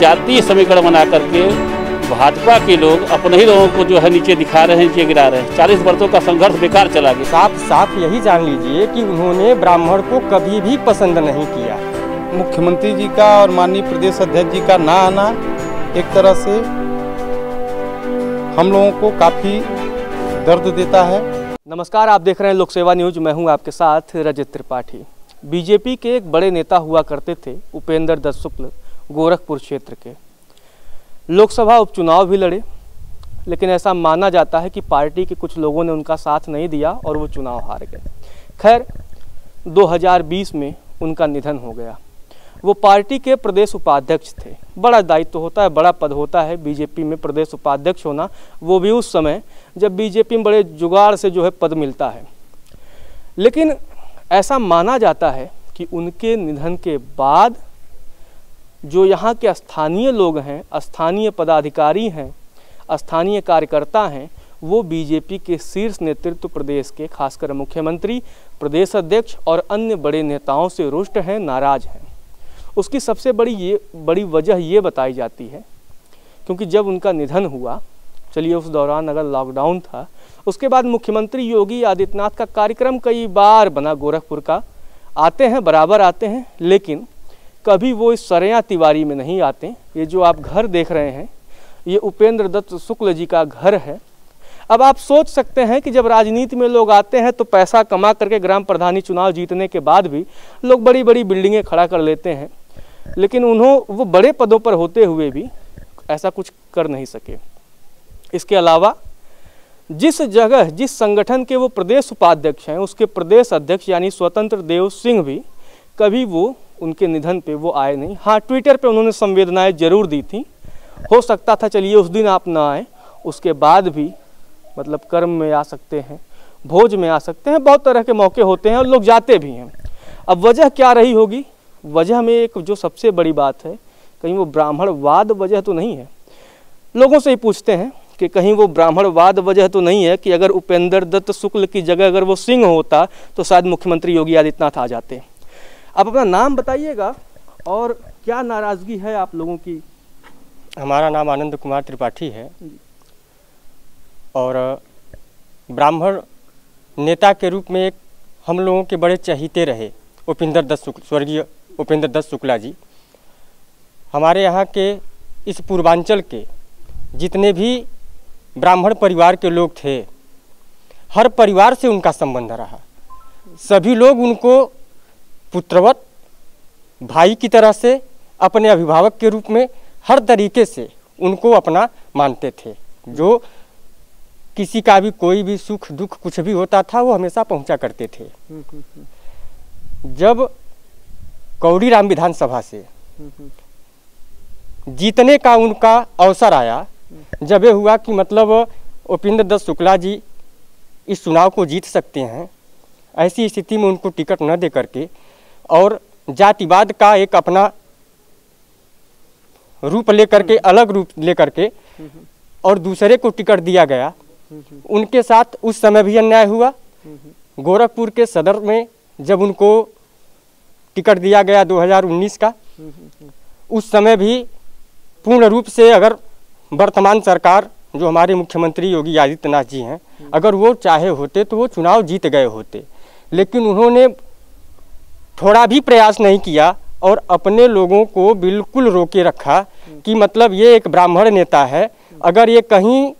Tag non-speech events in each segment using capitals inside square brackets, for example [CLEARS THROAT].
जातीय समीकरण बना करके भाजपा के लोग अपने ही लोगों को जो है नीचे दिखा रहे हैं नीचे गिरा रहे हैं। चालीस वर्षों का संघर्ष बेकार चला गया। साफ़ साफ़ यही जान लीजिए कि उन्होंने ब्राह्मण को कभी भी पसंद नहीं किया। मुख्यमंत्री जी का और माननीय प्रदेश अध्यक्ष जी का ना आना एक तरह से हम लोगों को काफ़ी दर्द देता है। नमस्कार आप देख रहे हैं लोक सेवा न्यूज़। मैं हूँ आपके साथ रजत त्रिपाठी। बीजेपी के एक बड़े नेता हुआ करते थे उपेंद्र दत्त शुक्ल गोरखपुर क्षेत्र के। लोकसभा उपचुनाव भी लड़े, लेकिन ऐसा माना जाता है कि पार्टी के कुछ लोगों ने उनका साथ नहीं दिया और वो चुनाव हार गए। खैर 2020 में उनका निधन हो गया। वो पार्टी के प्रदेश उपाध्यक्ष थे। बड़ा दायित्व तो होता है, बड़ा पद होता है। बीजेपी में प्रदेश उपाध्यक्ष होना, वो भी उस समय जब बीजेपी में बड़े जुगाड़ से जो है पद मिलता है। लेकिन ऐसा माना जाता है कि उनके निधन के बाद जो यहाँ के स्थानीय लोग हैं, स्थानीय पदाधिकारी हैं, स्थानीय कार्यकर्ता हैं, वो बीजेपी के शीर्ष नेतृत्व प्रदेश के, खासकर मुख्यमंत्री, प्रदेश अध्यक्ष और अन्य बड़े नेताओं से रुष्ट हैं, नाराज़ हैं। उसकी सबसे बड़ी ये, बड़ी वजह ये बताई जाती है, क्योंकि जब उनका निधन हुआ, चलिए उस दौरान अगर लॉकडाउन था, उसके बाद मुख्यमंत्री योगी आदित्यनाथ का कार्यक्रम कई बार बना गोरखपुर का, आते हैं, बराबर आते हैं, लेकिन कभी वो इस सरया तिवारी में नहीं आते। ये जो आप घर देख रहे हैं, ये उपेंद्र दत्त शुक्ल जी का घर है। अब आप सोच सकते हैं कि जब राजनीति में लोग आते हैं तो पैसा कमा करके ग्राम प्रधानी चुनाव जीतने के बाद भी लोग बड़ी बड़ी बिल्डिंगें खड़ा कर लेते हैं। लेकिन उन्हों, वो बड़े पदों पर होते हुए भी ऐसा कुछ कर नहीं सके। इसके अलावा, जिस जगह, जिस संगठन के वो प्रदेश उपाध्यक्ष हैं, उसके प्रदेश अध्यक्ष यानी स्वतंत्र देव सिंह भी कभी वो उनके निधन पे वो आए नहीं। हाँ ट्विटर पे उन्होंने संवेदनाएँ ज़रूर दी थी। हो सकता था, चलिए उस दिन आप ना आए, उसके बाद भी मतलब कर्म में आ सकते हैं, भोज में आ सकते हैं, बहुत तरह के मौके होते हैं और लोग जाते भी हैं। अब वजह क्या रही होगी? वजह में एक जो सबसे बड़ी बात है, कहीं वो ब्राह्मणवाद वजह तो नहीं है। लोगों से ही पूछते हैं कि कहीं वो ब्राह्मणवाद वजह तो नहीं है कि अगर उपेंद्र दत्त शुक्ल की जगह अगर वो सिंह होता तो शायद मुख्यमंत्री योगी आदित्यनाथ आ जाते। आप अपना नाम बताइएगा और क्या नाराज़गी है आप लोगों की? हमारा नाम आनंद कुमार त्रिपाठी है। और ब्राह्मण नेता के रूप में एक हम लोगों के बड़े चहीते रहे उपेंद्र दत्त शुक्ल स्वर्गीय उपेंद्र दत्त शुक्ला जी। हमारे यहाँ के इस पूर्वांचल के जितने भी ब्राह्मण परिवार के लोग थे हर परिवार से उनका संबंध रहा। सभी लोग उनको पुत्रवत, भाई की तरह से, अपने अभिभावक के रूप में हर तरीके से उनको अपना मानते थे। जो किसी का भी कोई भी सुख, दुख कुछ भी होता था, वो हमेशा पहुँचा करते थे। जब कौड़ी राम विधानसभा से जीतने का उनका अवसर आया, जब ये हुआ कि मतलब उपेंद्र दत्त शुक्ला जी इस चुनाव को जीत सकते हैं, ऐसी स्थिति में उनको टिकट न दे करके और जातिवाद का एक अपना रूप लेकर के अलग रूप लेकर के और दूसरे को टिकट दिया गया। उनके साथ उस समय भी अन्याय हुआ। गोरखपुर के सदर में जब उनको टिकट दिया गया 2019 का उस समय भी पूर्ण रूप से अगर वर्तमान सरकार जो हमारे मुख्यमंत्री योगी आदित्यनाथ जी हैं अगर वो चाहे होते तो वो चुनाव जीत गए होते। लेकिन उन्होंने थोड़ा भी प्रयास नहीं किया और अपने लोगों को बिल्कुल रोके रखा कि मतलब ये एक ब्राह्मण नेता है। अगर ये कहीं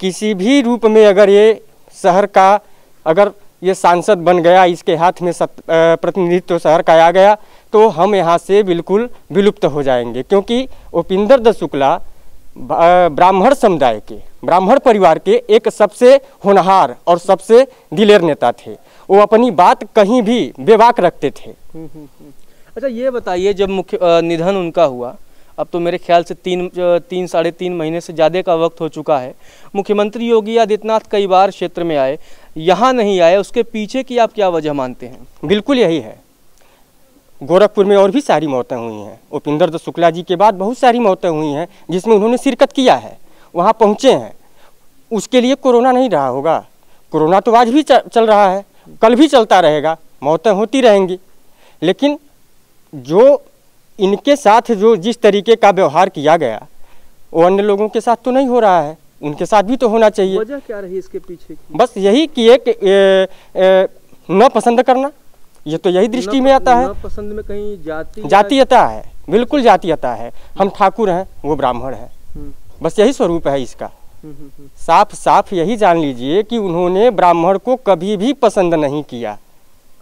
किसी भी रूप में अगर ये शहर का, अगर ये सांसद बन गया, इसके हाथ में प्रतिनिधित्व शहर का आ गया तो हम यहाँ से बिल्कुल विलुप्त हो जाएँगे। क्योंकि उपिंदर दत्त शुक्ला ब्राह्मण समुदाय के, ब्राह्मण परिवार के एक सबसे होनहार और सबसे दिलेर नेता थे। वो अपनी बात कहीं भी बेबाक रखते थे। अच्छा ये बताइए जब मुख्य निधन उनका हुआ अब तो मेरे ख्याल से तीन तीन साढ़े तीन महीने से ज़्यादा का वक्त हो चुका है। मुख्यमंत्री योगी आदित्यनाथ कई बार क्षेत्र में आए यहाँ नहीं आए उसके पीछे की आप क्या वजह मानते हैं? बिल्कुल यही है। गोरखपुर में और भी सारी मौतें हुई हैं। उपिंदर दत्त शुक्ला जी के बाद बहुत सारी मौतें हुई हैं जिसमें उन्होंने शिरकत किया है वहाँ पहुँचे हैं। उसके लिए कोरोना नहीं रहा होगा। कोरोना तो आज भी चल रहा है। कल भी चलता रहेगा मौतें होती रहेंगी। लेकिन जो इनके साथ जो जिस तरीके का व्यवहार किया गया वो अन्य लोगों के साथ तो नहीं हो रहा है उनके साथ भी तो होना चाहिए। वजह क्या रही इसके पीछे की? बस यही कि एक न पसंद करना ये तो यही दृष्टि में आता है। पसंद में कहीं जाति जातीयता है बिल्कुल जातीयता है। हम ठाकुर हैं वो ब्राह्मण है। हम्म, बस यही स्वरूप है इसका। साफ़ साफ़ यही जान लीजिए कि उन्होंने ब्राह्मण को कभी भी पसंद नहीं किया।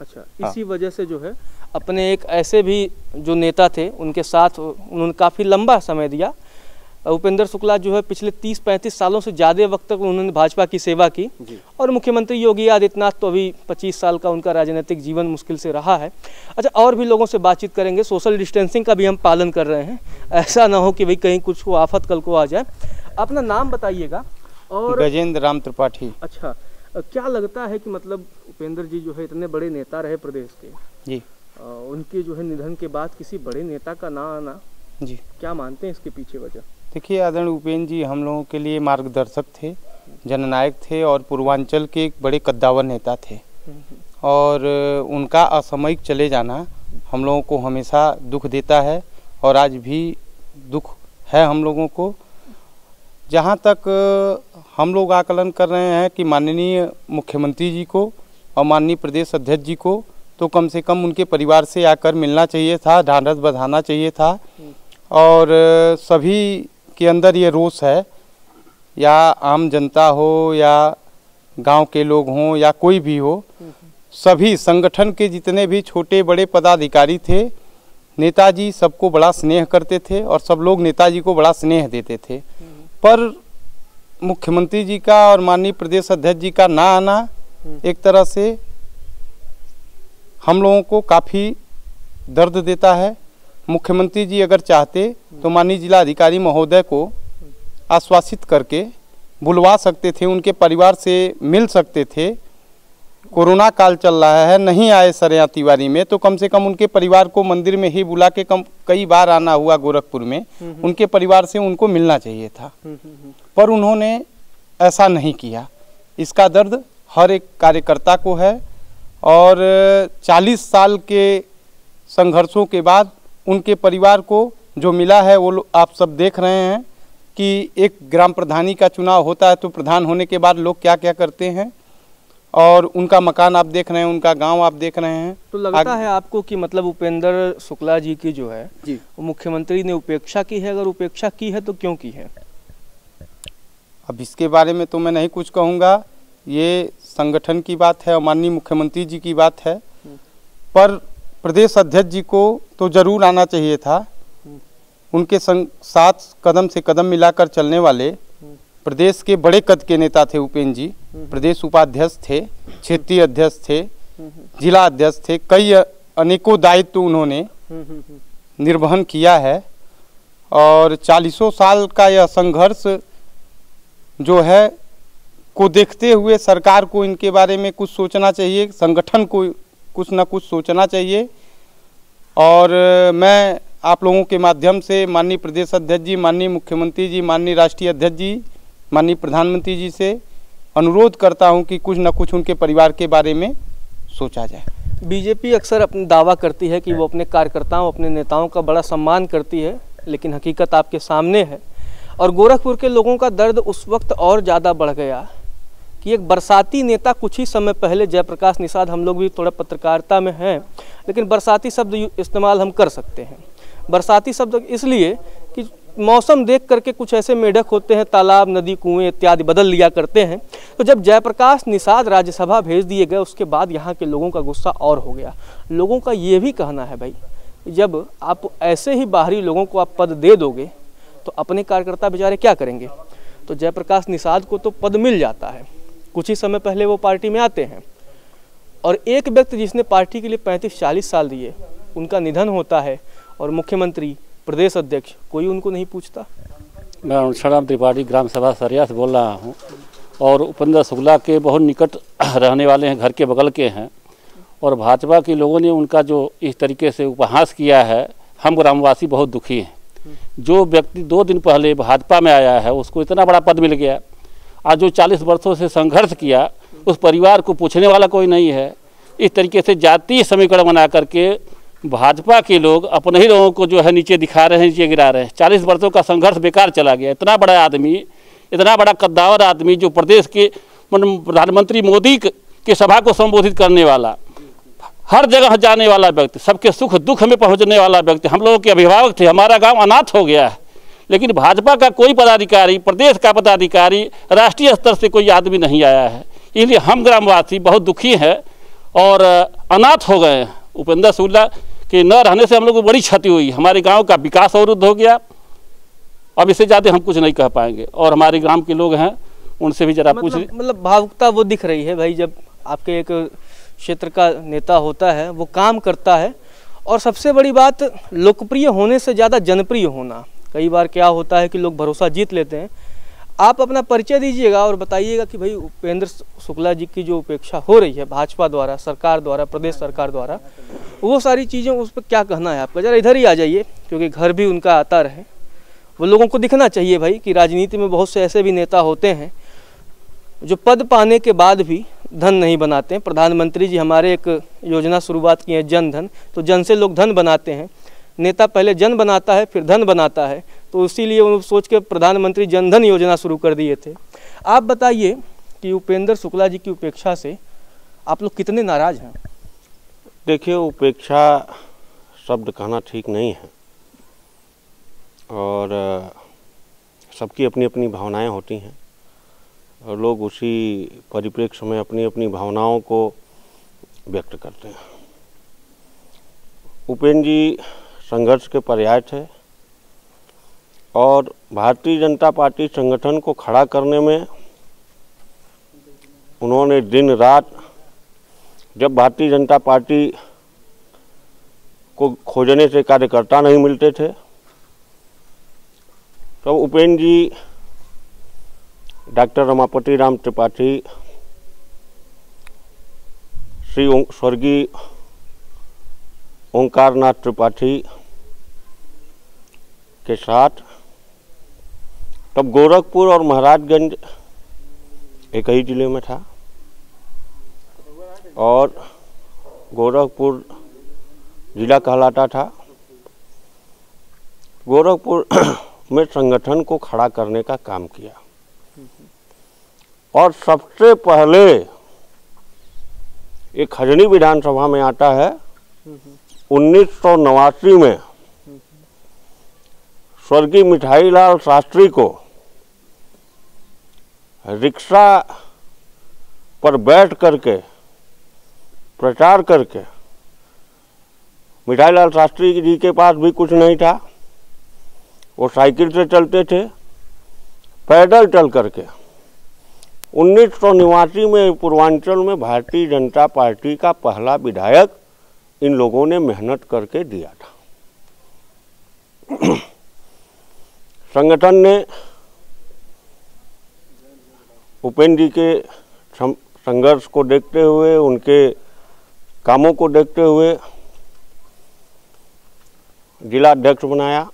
अच्छा हाँ। इसी वजह से जो है अपने एक ऐसे भी जो नेता थे उनके साथ उन्होंने काफ़ी लंबा समय दिया। उपेंद्र शुक्ला जो है पिछले 30-35 सालों से ज़्यादा वक्त तक उन्होंने भाजपा की सेवा की। और मुख्यमंत्री योगी आदित्यनाथ तो अभी 25 साल का उनका राजनीतिक जीवन मुश्किल से रहा है। अच्छा और भी लोगों से बातचीत करेंगे। सोशल डिस्टेंसिंग का भी हम पालन कर रहे हैं। ऐसा ना हो कि भाई कहीं कुछ को आफत कल को आ जाए। अपना नाम बताइएगा और गजेंद्र राम त्रिपाठी। अच्छा क्या लगता है कि मतलब उपेंद्र जी जो है इतने बड़े नेता रहे प्रदेश के? जी। अ, उनके जो है निधन के बाद किसी बड़े नेता का ना आना जी। क्या मानते हैं इसके पीछे वजह? देखिए आदरणीय उपेंद्र जी हम लोगों के लिए मार्गदर्शक थे जननायक थे और पूर्वांचल के एक बड़े कद्दावर नेता थे। और उनका असामयिक चले जाना हम लोगों को हमेशा दुख देता है और आज भी दुख है हम लोगों को। जहाँ तक हम लोग आकलन कर रहे हैं कि माननीय मुख्यमंत्री जी को और माननीय प्रदेश अध्यक्ष जी को तो कम से कम उनके परिवार से आकर मिलना चाहिए था, ढांढस बधाना चाहिए था। और सभी के अंदर ये रोष है, या आम जनता हो, या गाँव के लोग हों, या कोई भी हो, सभी संगठन के जितने भी छोटे बड़े पदाधिकारी थे, नेताजी सबको बड़ा स्नेह करते थे और सब लोग नेताजी को बड़ा स्नेह देते थे। पर मुख्यमंत्री जी का और माननीय प्रदेश अध्यक्ष जी का ना आना एक तरह से हम लोगों को काफ़ी दर्द देता है। मुख्यमंत्री जी अगर चाहते तो माननीय जिला अधिकारी महोदय को आश्वासित करके बुलवा सकते थे उनके परिवार से मिल सकते थे। कोरोना काल चल रहा है नहीं आए सरया तिवारी में तो कम से कम उनके परिवार को मंदिर में ही बुला के कम कई बार आना हुआ गोरखपुर में। उनके परिवार से उनको मिलना चाहिए था। पर उन्होंने ऐसा नहीं किया। इसका दर्द हर एक कार्यकर्ता को है और 40 साल के संघर्षों के बाद उनके परिवार को जो मिला है वो आप सब देख रहे हैं कि एक ग्राम प्रधानी का चुनाव होता है तो प्रधान होने के बाद लोग क्या क्या करते हैं? और उनका मकान आप देख रहे हैं उनका गाँव आप देख रहे हैं। तो लगता आग- है आपको कि मतलब उपेंद्र शुक्ला जी की जो है जी। वो मुख्यमंत्री ने उपेक्षा की है अगर उपेक्षा की है तो क्यों की है? अब इसके बारे में तो मैं नहीं कुछ कहूँगा। ये संगठन की बात है और माननीय मुख्यमंत्री जी की बात है। पर प्रदेश अध्यक्ष जी को तो ज़रूर आना चाहिए था। उनके संग साथ कदम से कदम मिलाकर चलने वाले प्रदेश के बड़े कद के नेता थे उपेंद्र जी। प्रदेश उपाध्यक्ष थे क्षेत्रीय अध्यक्ष थे जिला अध्यक्ष थे। कई अनेकों दायित्व उन्होंने निर्वहन किया है और चालीसों साल का यह संघर्ष जो है को देखते हुए सरकार को इनके बारे में कुछ सोचना चाहिए संगठन को कुछ ना कुछ सोचना चाहिए। और मैं आप लोगों के माध्यम से माननीय प्रदेश अध्यक्ष जी माननीय मुख्यमंत्री जी माननीय राष्ट्रीय अध्यक्ष जी माननीय प्रधानमंत्री जी से अनुरोध करता हूँ कि कुछ न कुछ उनके परिवार के बारे में सोचा जाए। बीजेपी अक्सर अपना दावा करती है कि वो अपने कार्यकर्ताओं अपने नेताओं का बड़ा सम्मान करती है लेकिन हकीकत आपके सामने है। और गोरखपुर के लोगों का दर्द उस वक्त और ज़्यादा बढ़ गया कि एक बरसाती नेता कुछ ही समय पहले जयप्रकाश निषाद हम लोग भी थोड़ा पत्रकारिता में हैं लेकिन बरसाती शब्द इस्तेमाल हम कर सकते हैं। बरसाती शब्द इसलिए कि मौसम देख करके कुछ ऐसे मेढक होते हैं, तालाब, नदी, कुएँ इत्यादि बदल लिया करते हैं। तो जब जयप्रकाश निषाद राज्यसभा भेज दिए गए, उसके बाद यहाँ के लोगों का गुस्सा और हो गया। लोगों का ये भी कहना है भाई, जब आप ऐसे ही बाहरी लोगों को आप पद दे दोगे तो अपने कार्यकर्ता बेचारे क्या करेंगे? तो जयप्रकाश निषाद को तो पद मिल जाता है। कुछ ही समय पहले वो पार्टी में आते हैं। और एक व्यक्ति जिसने पार्टी के लिए पैंतीस चालीस साल दिए, उनका निधन होता है। और मुख्यमंत्री प्रदेश अध्यक्ष, कोई उनको नहीं पूछता? मैं अरुणक्षराम त्रिपाठी, ग्राम सभा सरिया से बोल रहा हूँ। और उपेंद्र शुक्ला के बहुत निकट रहने वाले हैं, घर के बगल के हैं। और भाजपा के लोगों ने उनका जो इस तरीके से उपहास किया है, हम ग्रामवासी बहुत दुखी हैं। जो व्यक्ति दो दिन पहले भाजपा में आया है, उसको इतना बड़ा पद मिल गया। आज जो चालीस वर्षों से संघर्ष किया, उस परिवार को पूछने वाला कोई नहीं है। इस तरीके से जातीय समीकरण बना करके भाजपा के लोग अपने ही लोगों को जो है नीचे दिखा रहे हैं, नीचे गिरा रहे हैं। चालीस वर्षों का संघर्ष बेकार चला गया। इतना बड़ा आदमी, इतना बड़ा कद्दावर आदमी जो प्रदेश के प्रधानमंत्री मोदी के सभा को संबोधित करने वाला, हर जगह जाने वाला व्यक्ति, सबके सुख दुख में पहुँचने वाला व्यक्ति, हम लोगों के अभिभावक थे, हमारा गाँव अनाथ हो गया है। लेकिन भाजपा का कोई पदाधिकारी, प्रदेश का पदाधिकारी, राष्ट्रीय स्तर से कोई आदमी नहीं आया है। इसलिए हम ग्रामवासी बहुत दुखी हैं और अनाथ हो गए हैं। उपेंद्र शुक्ला के न रहने से हम लोग को बड़ी क्षति हुई। हमारे गाँव का विकास अवरुद्ध हो गया। अब इससे ज़्यादा हम कुछ नहीं कह पाएँगे। और हमारे ग्राम के लोग हैं, उनसे भी जरा पूछ मतलब मतलब भावुकता वो दिख रही है भाई, जब आपके एक क्षेत्र का नेता होता है, वो काम करता है। और सबसे बड़ी बात, लोकप्रिय होने से ज़्यादा जनप्रिय होना। कई बार क्या होता है कि लोग भरोसा जीत लेते हैं आप अपना परिचय दीजिएगा और बताइएगा कि भाई उपेंद्र शुक्ला जी की जो उपेक्षा हो रही है भाजपा द्वारा, सरकार द्वारा, प्रदेश सरकार द्वारा, वो सारी चीज़ें उस पर क्या कहना है आपका? ज़रा इधर ही आ जाइए, क्योंकि घर भी उनका आता रहे। वो लोगों को दिखना चाहिए भाई कि राजनीति में बहुत से ऐसे भी नेता होते हैं, जो पद पाने के बाद भी धन नहीं बनाते हैं। प्रधानमंत्री जी हमारे एक योजना शुरुआत की है, जन धन। तो जन से लोग धन बनाते हैं। नेता पहले जन बनाता है, फिर धन बनाता है। तो इसीलिए वो सोच के प्रधानमंत्री जनधन योजना शुरू कर दिए थे। आप बताइए कि उपेंद्र शुक्ला जी की उपेक्षा से आप लोग कितने नाराज़ हैं? देखिए, उपेक्षा शब्द कहना ठीक नहीं है। और सबकी अपनी अपनी भावनाएँ होती हैं। और लोग उसी परिप्रेक्ष्य में अपनी अपनी भावनाओं को व्यक्त करते हैं। उपेंद्र जी संघर्ष के पर्याय थे। और भारतीय जनता पार्टी संगठन को खड़ा करने में उन्होंने दिन रात जब भारतीय जनता पार्टी को खोजने से कार्यकर्ता नहीं मिलते थे, तब उपेंद्र जी, डॉक्टर रमापति राम त्रिपाठी, श्री स्वर्गीय ओंकारनाथ त्रिपाठी के साथ तब गोरखपुर और महाराजगंज एक ही ज़िले में था। और गोरखपुर जिला कहलाता था। गोरखपुर [CLEARS THROAT] में संगठन को खड़ा करने का काम किया। और सबसे पहले ये खजनी विधानसभा में आता है, उन्नीस सौ नवासी में स्वर्गीय मिठाई लाल शास्त्री को रिक्शा पर बैठ करके, प्रचार करके मिठाई लाल शास्त्री जी के पास भी कुछ नहीं था। वो साइकिल से चलते थे, पैदल चल करके। उन्नीस सौ निवासी में पूर्वांचल में भारतीय जनता पार्टी का पहला विधायक इन लोगों ने मेहनत करके दिया था। संगठन ने उपेंद्र जी के संघर्ष को देखते हुए, उनके कामों को देखते हुए जिला अध्यक्ष बनाया।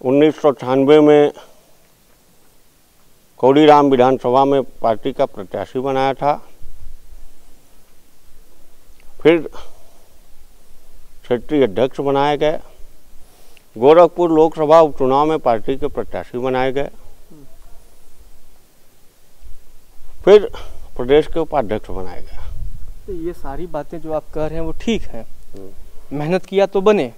उन्नीस सौ छियानवे में कौड़ीराम विधानसभा में पार्टी का प्रत्याशी बनाया था। फिर क्षेत्रीय अध्यक्ष बनाए गए गोरखपुर लोकसभा उपचुनाव में पार्टी के प्रत्याशी बनाए गए। फिर प्रदेश के उपाध्यक्ष बनाए गए। तो ये सारी बातें जो आप कह रहे हैं वो ठीक है। मेहनत किया तो बने।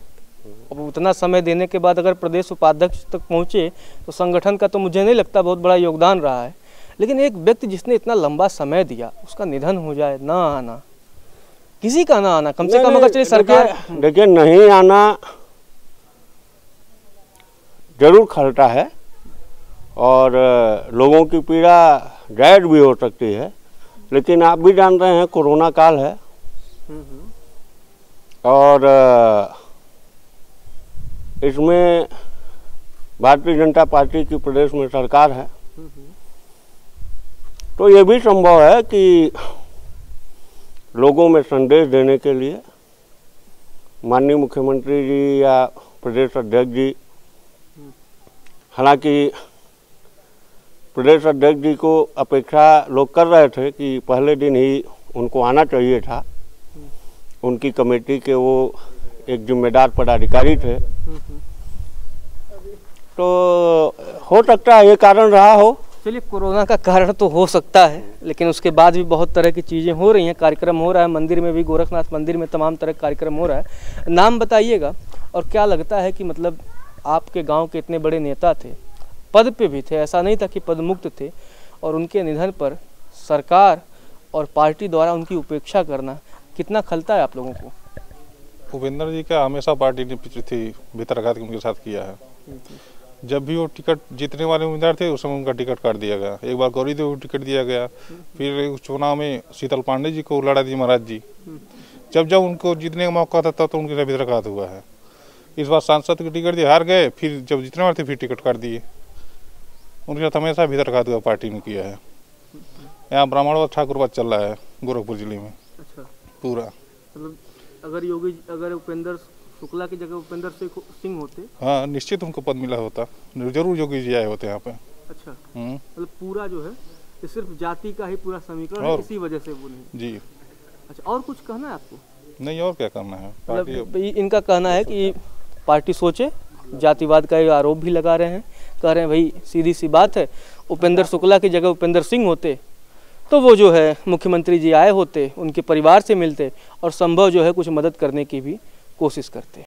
अब उतना समय देने के बाद अगर प्रदेश उपाध्यक्ष तक पहुँचे तो संगठन का तो मुझे नहीं लगता बहुत बड़ा योगदान रहा है। लेकिन एक व्यक्ति जिसने इतना लंबा समय दिया उसका निधन हो जाए ना आना। किसी का ना आना। कम से कम अगर चलिए सरकार देखिए- देखिए नहीं आना ज़रूर खलता है और लोगों की पीड़ा जायज़ भी हो सकती है, लेकिन आप भी जान रहे हैं कोरोना काल है। और इसमें भारतीय जनता पार्टी की प्रदेश में सरकार है। तो ये भी संभव है कि लोगों में संदेश देने के लिए माननीय मुख्यमंत्री जी या प्रदेश अध्यक्ष जी हालाँकि प्रदेश अध्यक्ष जी को अपेक्षा लोग कर रहे थे कि पहले दिन ही उनको आना चाहिए था। उनकी कमेटी के वो एक जिम्मेदार पदाधिकारी थे। तो हो सकता है ये कारण रहा हो। चलिए, कोरोना का कारण तो हो सकता है, लेकिन उसके बाद भी बहुत तरह की चीज़ें हो रही हैं। कार्यक्रम हो रहा है, मंदिर में भी, गोरखनाथ मंदिर में तमाम तरह का कार्यक्रम हो रहा है। नाम बताइएगा, और क्या लगता है कि मतलब आपके गाँव के इतने बड़े नेता थे, पद पे भी थे। ऐसा नहीं था कि पद मुक्त थे और उनके निधन पर सरकार और पार्टी द्वारा उनकी उपेक्षा करना कितना खलता है आप लोगों को? भूपेंद्र जी का हमेशा पार्टी ने थी भीतरघात उनके साथ किया है। जब भी वो टिकट जीतने वाले उम्मीदवार थे, उस समय उनका टिकट काट दिया गया। एक बार गौरी देव को टिकट दिया गया। फिर चुनाव में शीतल पांडे जी को लड़ा दी महाराज जी। जब जब उनको जीतने का मौका था, तब तो उनके साथ भीतरघात हुआ है। इस बार सांसद को टिकट दिए हार गए फिर जब जीतने वाले थे फिर टिकट काट दिए। उनके साथ हमेशा भीतरघात हुआ पार्टी ने किया है। यहाँ ब्राह्मणवाद ठाकुरवाद चल रहा है गोरखपुर ज़िले में। अच्छा। पूरा। मतलब अगर योगी अगर उपेंद्र शुक्ला की जगह उपेंद्र सिंह होते? हाँ निश्चित उनको पद मिला होता। ज़रूर योगी जी आए होते यहाँ पे। अच्छा। हम्म, मतलब पूरा जो है ये सिर्फ़ जाति का ही पूरा समीकरण है और- इसी वजह से वो नहीं। जी। अच्छा और कुछ कहना है आपको? नहीं और क्या करना है? मतलब इनका कहना है कि पार्टी सोचे, जातिवाद का आरोप भी लगा रहे हैं। कह रहे हैं, भाई, सीधी सी बात है, उपेंद्र शुक्ला की जगह उपेंद्र सिंह होते तो वो जो है, मुख्यमंत्री जी आए होते, उनके परिवार से मिलते और संभव जो है कुछ मदद करने की भी कोशिश करते।